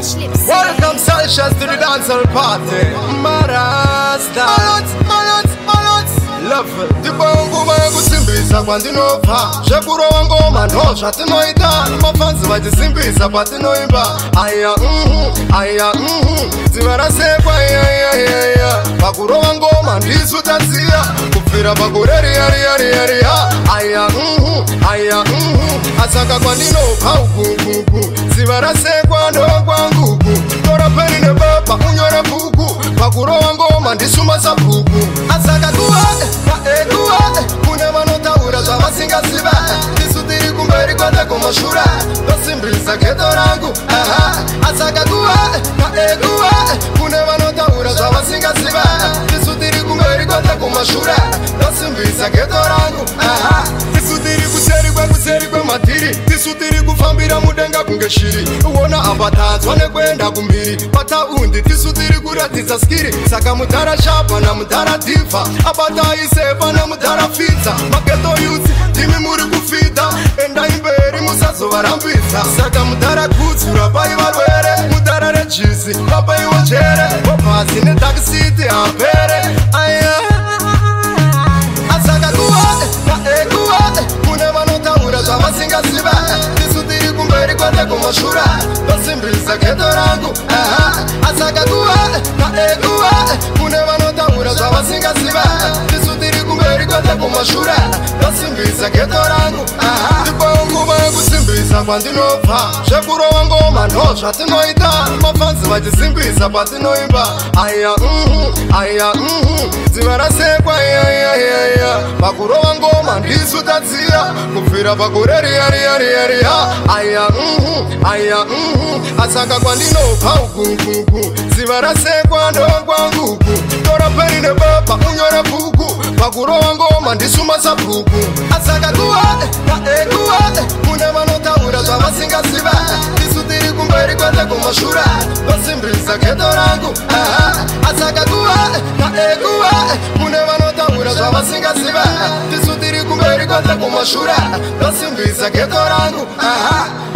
Welcome, Celsius, to the dancehall party. Marasta. Balance, balance, balance. Love. The bongo bongo simbisa kwandinopfa zvekuro wangoma nho zvatinoita mafanzi vachisimbisa kwatinoimba aya mhm, aya mhm. dzivarasekwa yayayaya pakuro wangoma ndisu taziya kupfira pakureriyariyariyariya aya mhm, aya mm -hmm asaka kwandinopa ugugugu ziva rasekwa ndokwangugu toraperi nebaba unyora bhuku pakurowa ngoma ndisuma sabhuku asaka duwa naeduwa kune vanotaura zvavasingaziva tisu tiri kumberi kwata kumashura vasimbisa keto rangu aha asaka duwa naeduwa kune vanotaura zvavasingaziva tisu tiri kumberi kwata kumashura vasimbisa keto rangu kubira mudenga kunge shiri uona amba tanzwa nekuenda kumbiri pataundi tisu tiri kuratidza skiri saka mudhara shapa namudhara difa abataisepa namudhara fidza mageto yuti dimi muri kufidha endai mberi musazovarambisa saka mudhara kudzura paivarwere mudhara rejisi vapaiwo jere vopasi nedaksiti am kosura ndosimbisa keto rangu asakaguwa naeguwa kune vanotaura zvavasingasiva tisu tiri kumberi kwete kumashura ndosimbisa keto rangu ndipowo nguva yekusimbisa kwandinobva zvekurova ngoma ndo zvatinoita mafanzi vachisimbisa kwatinoimba aya mhm, aya mhm. dziva rasekwa iyaiyaiyaiya vakurova ngoma ndisu tadziya kubvira pakureriyariyariyariya aya mm aya mm-hmm. asaka kwandinopa ugugugu ziva rasekwa ndongwangugu toropeni nebaba unyora bhuku pakurowangoma ndisuma sabhuku asaka kuwade naekuwade kune vanotaura zvavasingasiva isu tiri kumberi kwete kumashura vasimbisa keto rangu asaka kuwade naekuwade kune vanotaura zvavasingasiva isu tiri kumberi kwete kumashura vasimbisa keto rangu aha.